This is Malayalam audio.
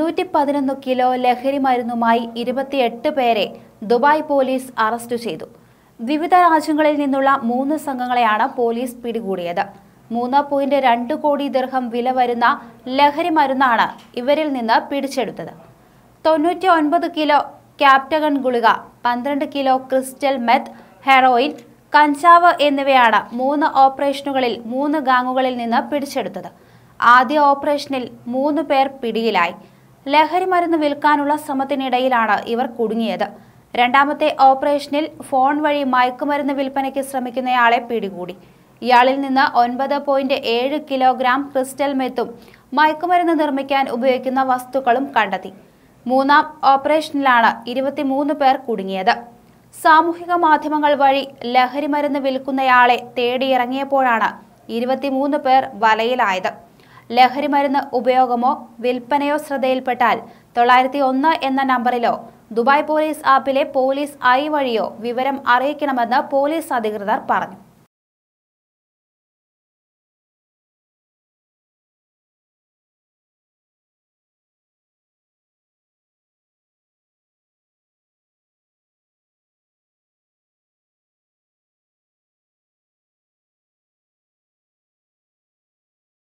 നൂറ്റി പതിനൊന്ന് കിലോ ലഹരി മരുന്നുമായി ഇരുപത്തിയെട്ട് പേരെ ദുബായ് പോലീസ് അറസ്റ്റ് ചെയ്തു. വിവിധ രാജ്യങ്ങളിൽ നിന്നുള്ള മൂന്ന് സംഘങ്ങളെയാണ് പോലീസ് പിടികൂടിയത്. മൂന്ന് പോയിന്റ് രണ്ട് കോടി ദീർഘം വില വരുന്ന ലഹരി മരുന്നാണ് ഇവരിൽ നിന്ന് പിടിച്ചെടുത്തത്. തൊണ്ണൂറ്റി ഒൻപത് കിലോ ക്യാപ്റ്റഗൺ ഗുളിക പന്ത്രണ്ട് കിലോ ക്രിസ്റ്റൽ മെത്ത് ഹെറോയിൻ കഞ്ചാവ് എന്നിവയാണ് മൂന്ന് ഓപ്പറേഷനുകളിൽ മൂന്ന് ഗാങ്ങുകളിൽ നിന്ന് പിടിച്ചെടുത്തത്. ആദ്യ ഓപ്പറേഷനിൽ മൂന്ന് പേർ പിടിയിലായി. ലഹരി മരുന്ന് വിൽക്കാനുള്ള ശ്രമത്തിനിടയിലാണ് ഇവർ കുടുങ്ങിയത്. രണ്ടാമത്തെ ഓപ്പറേഷനിൽ ഫോൺ വഴി മയക്കുമരുന്ന് വിൽപ്പനയ്ക്ക് ശ്രമിക്കുന്നയാളെ പിടികൂടി. ഇയാളിൽ നിന്ന് ഒൻപത് പോയിന്റ് ഏഴ് കിലോഗ്രാം ക്രിസ്റ്റൽ മെത്തും മയക്കുമരുന്ന് നിർമ്മിക്കാൻ ഉപയോഗിക്കുന്ന വസ്തുക്കളും കണ്ടെത്തി. മൂന്നാം ഓപ്പറേഷനിലാണ് ഇരുപത്തിമൂന്ന് പേർ കുടുങ്ങിയത്. സാമൂഹിക മാധ്യമങ്ങൾ വഴി ലഹരി മരുന്ന് വിൽക്കുന്നയാളെ തേടിയിറങ്ങിയപ്പോഴാണ് ഇരുപത്തിമൂന്ന് പേർ വലയിലായത്. ലഹരി മരുന്ന് ഉപയോഗമോ വിൽപ്പനയോ ശ്രദ്ധയിൽപ്പെട്ടാൽ തൊള്ളായിരത്തി ഒന്ന് എന്ന നമ്പറിലോ ദുബായ് പോലീസ് ആപ്പിലെ പോലീസ് ഐ വഴിയോ വിവരം അറിയിക്കണമെന്ന് പോലീസ് അധികൃതർ പറഞ്ഞു.